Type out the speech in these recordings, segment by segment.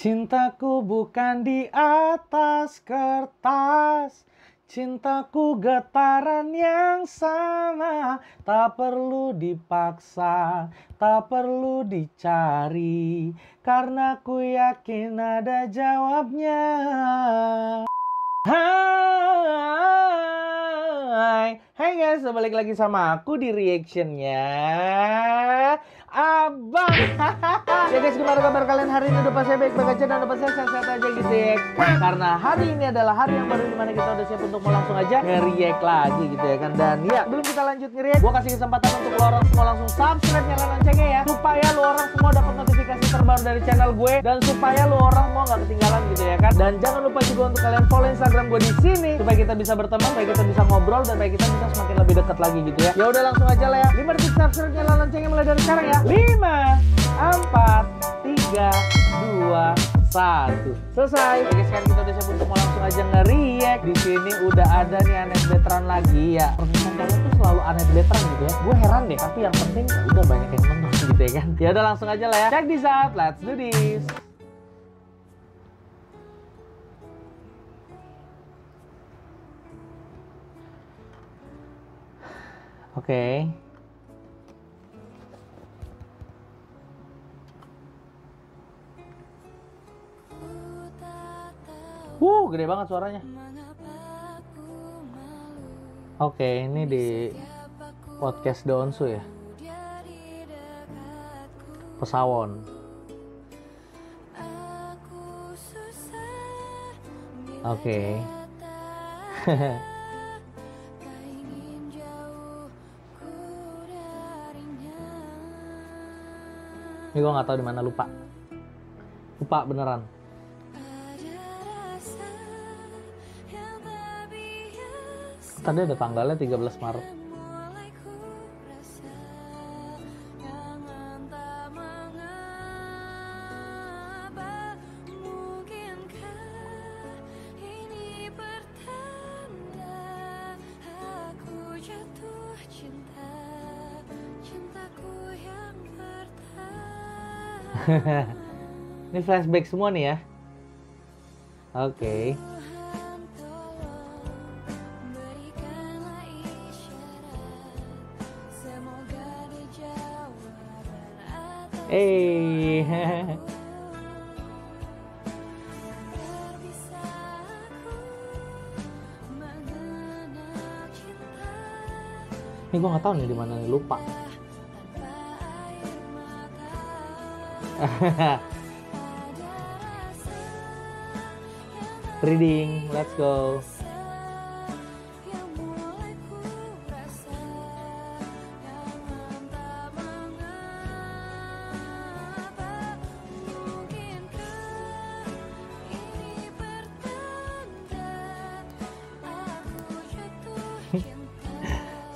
Cintaku bukan di atas kertas. Cintaku getaran yang sama. Tak perlu dipaksa Tak perlu dicari. Karena ku yakin ada jawabnya Hai. Hai guys, balik lagi sama aku di reactionnya. Abang. Ya guys, gimana kabar kalian? Hari ini? Udah pasti baik-baik aja dan udah pasti sehat-sehat aja gitu ya. Karena hari ini adalah hari yang baru di mana kita udah siap untuk mau langsung aja nge-react lagi gitu ya kan. Dan ya, belum kita lanjut nge-react Gue kasih kesempatan untuk lo orang semua langsung subscribe nyalain loncengnya ya. Supaya lo orang semua dapat terbaru dari channel gue Dan supaya lo orang semua gak ketinggalan gitu ya kan? Dan jangan lupa juga untuk kalian follow Instagram gue di sini Supaya kita bisa berteman, supaya kita bisa ngobrol Dan supaya kita bisa semakin lebih dekat lagi gitu ya. Ya udah langsung aja lah ya. 5 detik subscribe nyalain loncengnya mulai dari sekarang ya. 5 4 3 2 1 selesai. Oke sekarang kita udah untuk mau langsung aja nge-react di sini udah ada nih Anet Betran lagi ya. Permintaan kalian tuh selalu Anet Betran gitu ya. Gue heran deh tapi yang penting ya udah banyak yang nonton gitu ya kan. Ya udah langsung aja lah ya. Check this out. Let's do this. Oke. Wuh, gede banget suaranya. Oke, ini di podcast Donsu ya. Pesawon. Oke. Ini gue nggak tahu di mana lupa. Lupa beneran. Tadi ada tanggalnya 13 Maret. Ini flashback semua nih ya. Oke. Okay. Eh. Ini gue nggak tahu nih di mana nih lupa. Reading, let's go.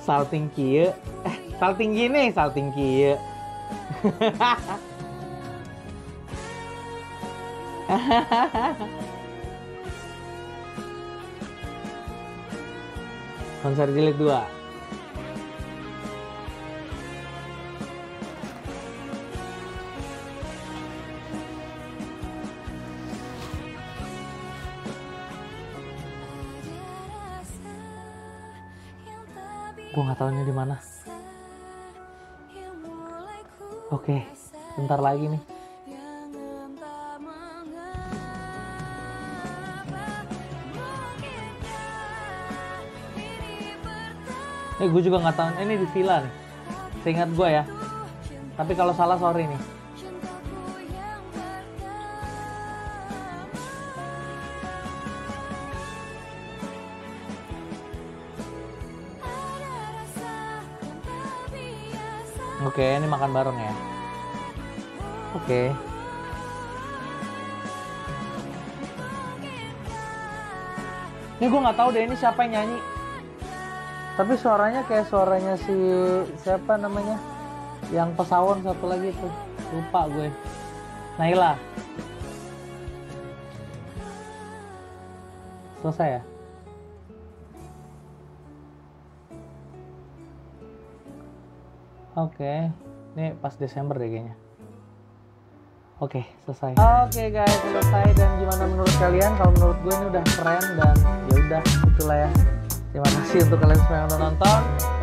Salting kieu eh salting gini salting kieu konser jilid 2 gue nggak ini di mana oke bentar lagi nih Eh, gue juga nggak tahu ini di villa nih. Seingat gue ya. Tapi kalau salah sorry nih. Oke, ini makan bareng ya. Oke. Ini gue nggak tahu deh ini siapa yang nyanyi. Tapi suaranya kayak suaranya si siapa namanya? Yang pesawon satu lagi tuh. Lupa gue. Naila. Selesai ya? Oke, ini pas Desember deh kayaknya. Oke, selesai. Oke guys, selesai dan gimana menurut kalian? Kalau menurut gue ini udah keren dan ya udah itulah ya. Terima kasih untuk kalian semua yang udah nonton.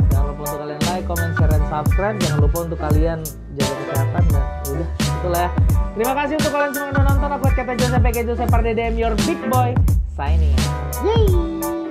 Jangan lupa untuk kalian like, comment, share, dan subscribe. Jangan lupa untuk kalian jaga kesehatan dan ya udah itulah ya. Terima kasih untuk kalian semua yang udah nonton. Aku kata Jose PG Jose Pardede, your big boy signing. Yeay.